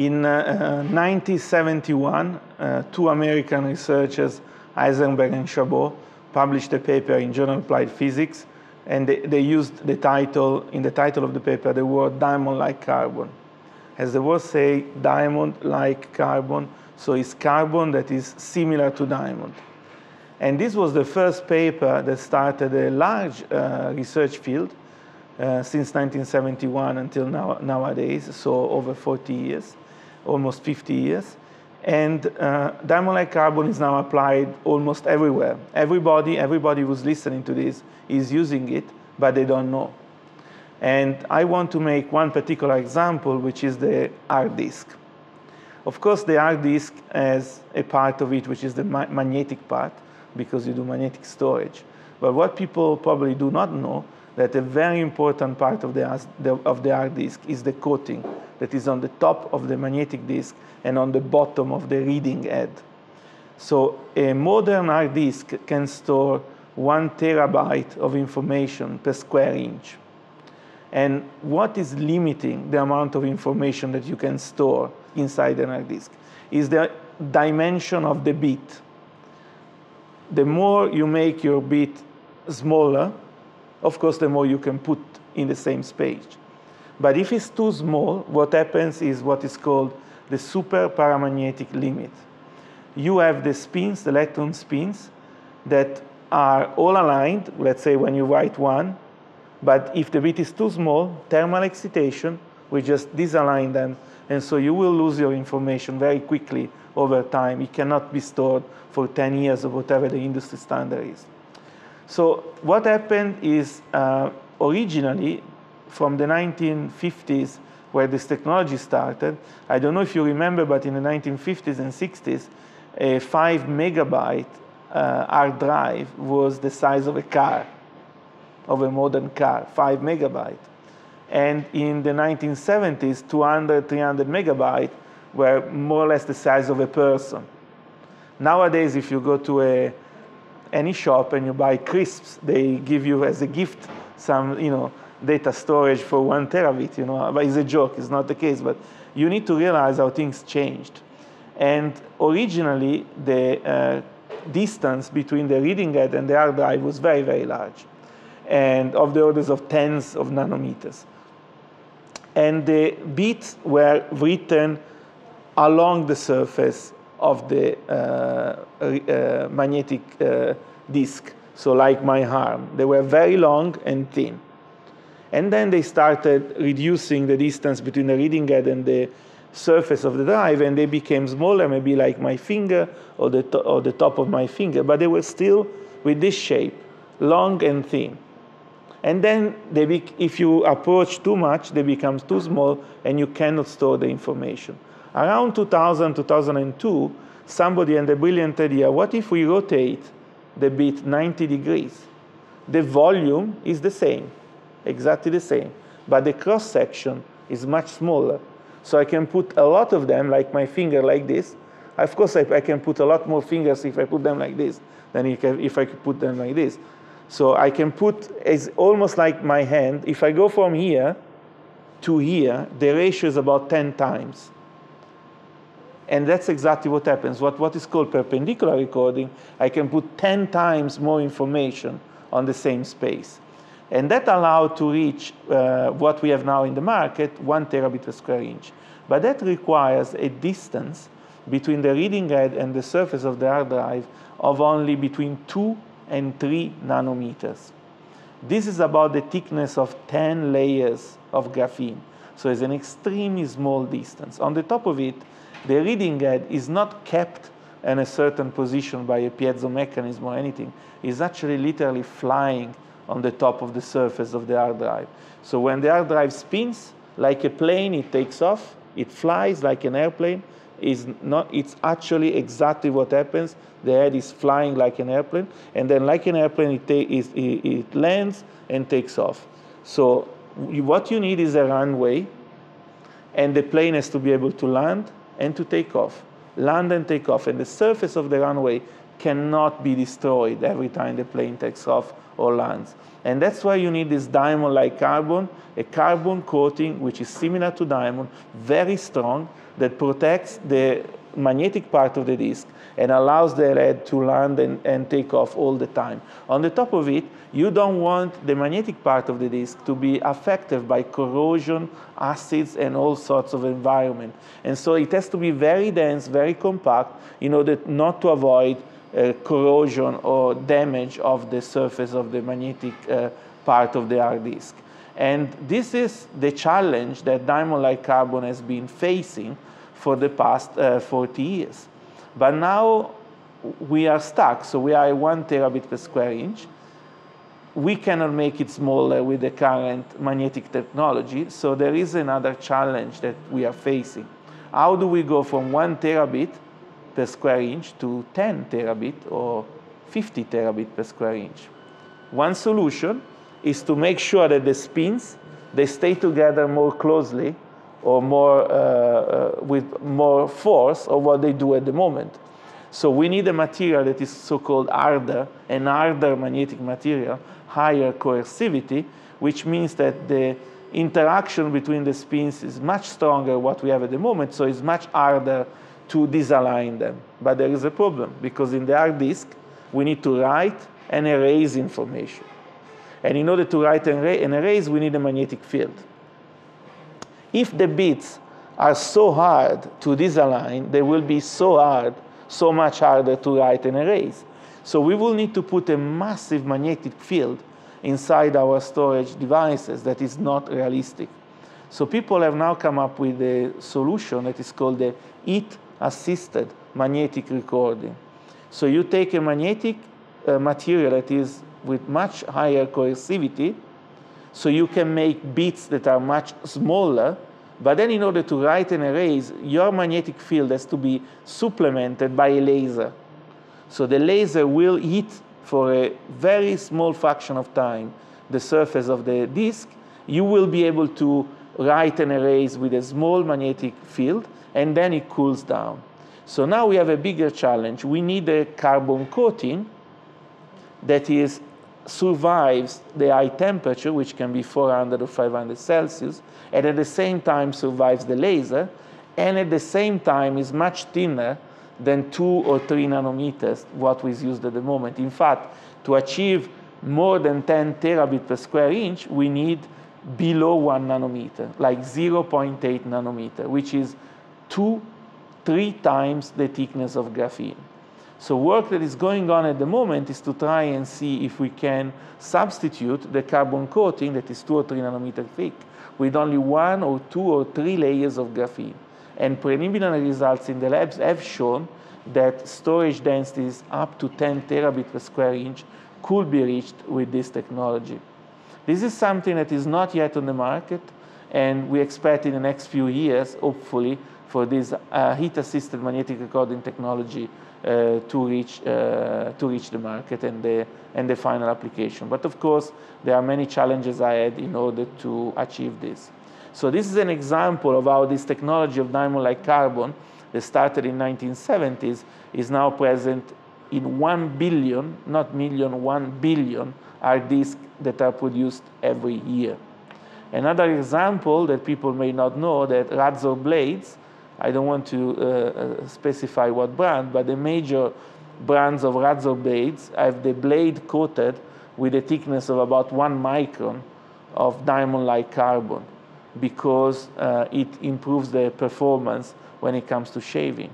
In uh, 1971, uh, two American researchers, Aisenberg and Chabot, published a paper in Journal Applied Physics, and they, they used the title, in the title of the paper, the word diamond-like carbon. As the word say, diamond-like carbon, so it's carbon that is similar to diamond. And this was the first paper that started a large uh, research field uh, since 1971 until now, nowadays, so over 40 years, almost 50 years. And uh, diamond-like carbon is now applied almost everywhere. Everybody, everybody who's listening to this is using it, but they don't know. And I want to make one particular example, which is the hard disk. Of course, the hard disk has a part of it, which is the ma magnetic part, because you do magnetic storage. But what people probably do not know, that a very important part of the, of the hard disk is the coating that is on the top of the magnetic disk and on the bottom of the reading head. So a modern hard disk can store one terabyte of information per square inch. And what is limiting the amount of information that you can store inside an hard disk is the dimension of the bit. The more you make your bit smaller, of course, the more you can put in the same space. But if it's too small, what happens is what is called the superparamagnetic limit. You have the spins, the electron spins, that are all aligned, let's say when you write one, but if the bit is too small, thermal excitation will just disalign them, and so you will lose your information very quickly over time. It cannot be stored for 10 years or whatever the industry standard is. So what happened is uh, originally from the 1950s where this technology started, I don't know if you remember, but in the 1950s and 60s, a five megabyte uh, hard drive was the size of a car, of a modern car, five megabyte. And in the 1970s, 200, 300 megabyte were more or less the size of a person. Nowadays, if you go to a, any shop and you buy crisps, they give you as a gift some, you know, data storage for one terabit, you know, but it's a joke, it's not the case, but you need to realize how things changed. And originally, the uh, distance between the reading head and the hard drive was very, very large, and of the orders of tens of nanometers. And the bits were written along the surface of the uh, uh, magnetic uh, disk, so like my arm. They were very long and thin. And then they started reducing the distance between the reading head and the surface of the drive, and they became smaller, maybe like my finger or the, or the top of my finger, but they were still with this shape, long and thin. And then they if you approach too much, they become too small and you cannot store the information. Around 2000, 2002, somebody had a brilliant idea. What if we rotate the bit 90 degrees? The volume is the same exactly the same, but the cross section is much smaller. So I can put a lot of them, like my finger like this. Of course, I, I can put a lot more fingers if I put them like this than if I could put them like this. So I can put, it's almost like my hand. If I go from here to here, the ratio is about 10 times. And that's exactly what happens. What, what is called perpendicular recording, I can put 10 times more information on the same space. And that allowed to reach uh, what we have now in the market, one terabit per square inch. But that requires a distance between the reading head and the surface of the hard drive of only between two and three nanometers. This is about the thickness of 10 layers of graphene. So it's an extremely small distance. On the top of it, the reading head is not kept in a certain position by a piezo mechanism or anything. It's actually literally flying on the top of the surface of the hard drive. So when the hard drive spins like a plane, it takes off, it flies like an airplane. Not, it's actually exactly what happens. The head is flying like an airplane, and then like an airplane, it, it, it lands and takes off. So what you need is a runway, and the plane has to be able to land and to take off. Land and take off, and the surface of the runway cannot be destroyed every time the plane takes off or lands. And that's why you need this diamond-like carbon, a carbon coating which is similar to diamond, very strong, that protects the magnetic part of the disk and allows the lead to land and, and take off all the time. On the top of it, you don't want the magnetic part of the disk to be affected by corrosion, acids, and all sorts of environment. And so it has to be very dense, very compact, in order not to avoid corrosion or damage of the surface of the magnetic uh, part of the hard disk. And this is the challenge that diamond-like carbon has been facing for the past uh, 40 years. But now we are stuck, so we are one terabit per square inch. We cannot make it smaller with the current magnetic technology, so there is another challenge that we are facing. How do we go from one terabit per square inch to 10 terabit or 50 terabit per square inch? One solution is to make sure that the spins, they stay together more closely or more uh, uh, with more force of what they do at the moment. So we need a material that is so-called harder, an harder magnetic material, higher coercivity, which means that the interaction between the spins is much stronger what we have at the moment, so it's much harder to disalign them. But there is a problem, because in the hard disk, we need to write and erase information. And in order to write and erase, we need a magnetic field. If the bits are so hard to disalign, they will be so hard, so much harder to write and erase. So we will need to put a massive magnetic field inside our storage devices that is not realistic. So people have now come up with a solution that is called the heat-assisted magnetic recording. So you take a magnetic uh, material that is with much higher coercivity, so you can make bits that are much smaller, but then in order to write and erase, your magnetic field has to be supplemented by a laser. So the laser will hit for a very small fraction of time the surface of the disk. You will be able to write and erase with a small magnetic field, and then it cools down. So now we have a bigger challenge. We need a carbon coating that is survives the high temperature, which can be 400 or 500 Celsius, and at the same time survives the laser, and at the same time is much thinner than two or three nanometers, what is used at the moment. In fact, to achieve more than 10 terabit per square inch, we need below one nanometer, like 0.8 nanometer, which is two, three times the thickness of graphene. So work that is going on at the moment is to try and see if we can substitute the carbon coating that is two or three nanometer thick with only one or two or three layers of graphene. And preliminary results in the labs have shown that storage densities up to 10 terabit per square inch could be reached with this technology. This is something that is not yet on the market, and we expect in the next few years, hopefully, for this uh, heat-assisted magnetic recording technology uh, to, reach, uh, to reach the market and the, and the final application. But of course, there are many challenges ahead in order to achieve this. So this is an example of how this technology of diamond-like carbon that started in 1970s is now present in 1 billion, not million, 1 billion hard disks that are produced every year. Another example that people may not know that Razor blades I don't want to uh, uh, specify what brand, but the major brands of Razor blades have the blade coated with a thickness of about one micron of diamond-like carbon because uh, it improves the performance when it comes to shaving.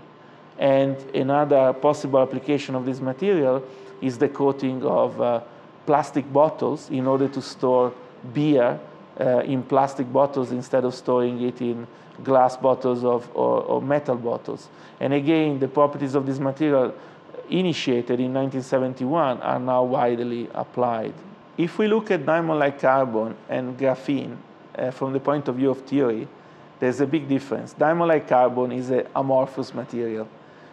And another possible application of this material is the coating of uh, plastic bottles in order to store beer uh, in plastic bottles instead of storing it in glass bottles of, or, or, metal bottles. And again, the properties of this material initiated in 1971 are now widely applied. If we look at diamond-like carbon and graphene uh, from the point of view of theory, there's a big difference. Diamond-like carbon is an amorphous material.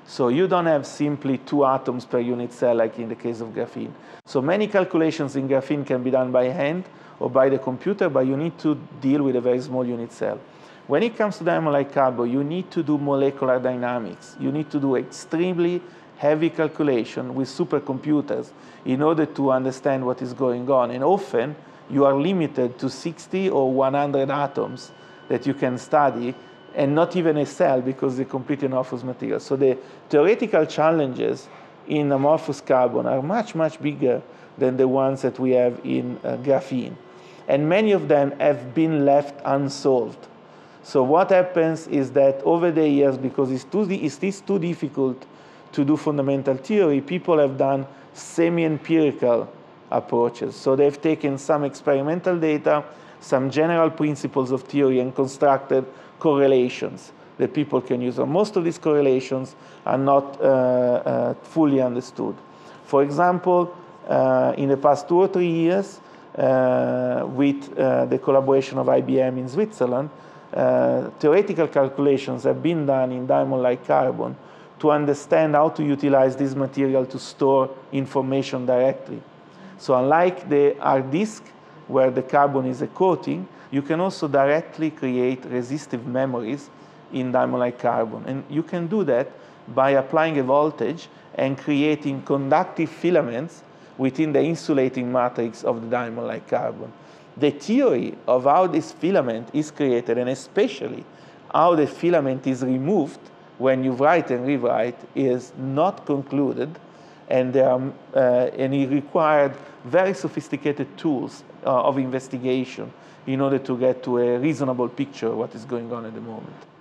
So you don't have simply two atoms per unit cell like in the case of graphene. So many calculations in graphene can be done by hand or by the computer, but you need to deal with a very small unit cell. When it comes to diamond-like carbon, you need to do molecular dynamics. You need to do extremely heavy calculation with supercomputers in order to understand what is going on. And often you are limited to 60 or 100 atoms that you can study and not even a cell because they're completely amorphous material. So the theoretical challenges in amorphous carbon are much, much bigger than the ones that we have in uh, graphene. And many of them have been left unsolved. So what happens is that over the years, because it's too, it's too difficult to do fundamental theory, people have done semi-empirical approaches. So they've taken some experimental data, some general principles of theory, and constructed correlations that people can use. And most of these correlations are not uh, uh, fully understood. For example, uh, in the past two or three years, uh, with uh, the collaboration of IBM in Switzerland, uh, theoretical calculations have been done in diamond-like carbon to understand how to utilize this material to store information directly. So unlike the hard disk, where the carbon is a coating, you can also directly create resistive memories in diamond-like carbon. And you can do that by applying a voltage and creating conductive filaments within the insulating matrix of the diamond-like carbon. The theory of how this filament is created, and especially how the filament is removed when you write and rewrite, is not concluded, and, uh, and it required very sophisticated tools Uh, of investigation in order to get to a reasonable picture of what is going on at the moment.